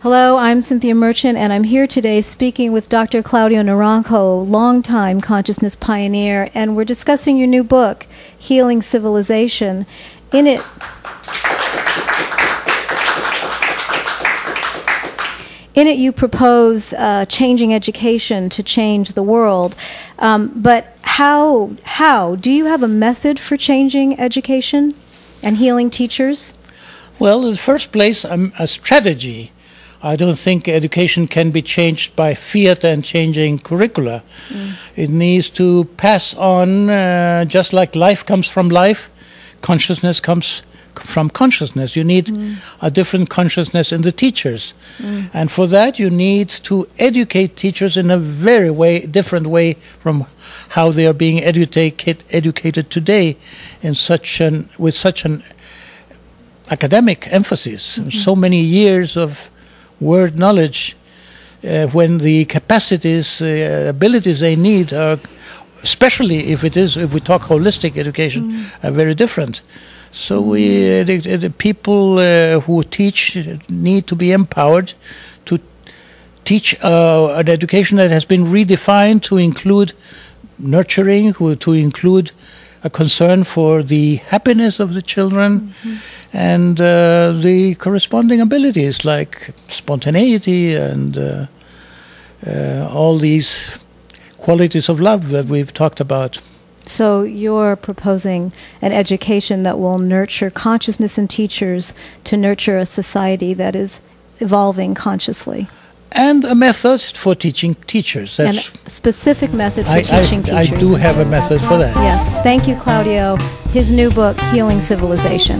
Hello, I'm Cynthia Merchant, and I'm here today speaking with Dr. Claudio Naranjo, longtime consciousness pioneer, and we're discussing your new book, Healing Civilization. In it, in it, you propose uh, changing education to change the world. Um, but how, how? Do you have a method for changing education? And healing teachers? Well, in the first place, um, a strategy. I don't think education can be changed by fiat and changing curricula. Mm. It needs to pass on, uh, just like life comes from life, consciousness comes from consciousness. You need mm. a different consciousness in the teachers. Mm. And for that, you need to educate teachers in a very way, different way from how they are being educated, educated today in such an, with such an academic emphasis, mm-hmm. so many years of word knowledge, uh, when the capacities, uh, abilities they need are, especially if it is, if we talk holistic education, mm. are very different. So mm. we, uh, the, the, people uh, who teach need to be empowered to teach uh, an education that has been redefined to include nurturing, to include a concern for the happiness of the children mm-hmm. and uh, the corresponding abilities like spontaneity and uh, uh, all these qualities of love that we've talked about. So you're proposing an education that will nurture consciousness in teachers to nurture a society that is evolving consciously and a method for teaching teachers. That's and a specific method for I, teaching I, teachers. I do have a method for that. Yes. Thank you, Claudio. His new book, Healing Civilization.